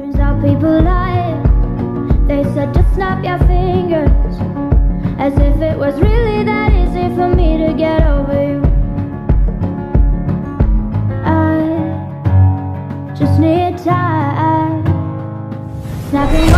Turns out people lie. They said just snap your fingers. As if it was really that easy for me to get over you. I just need time. Snapping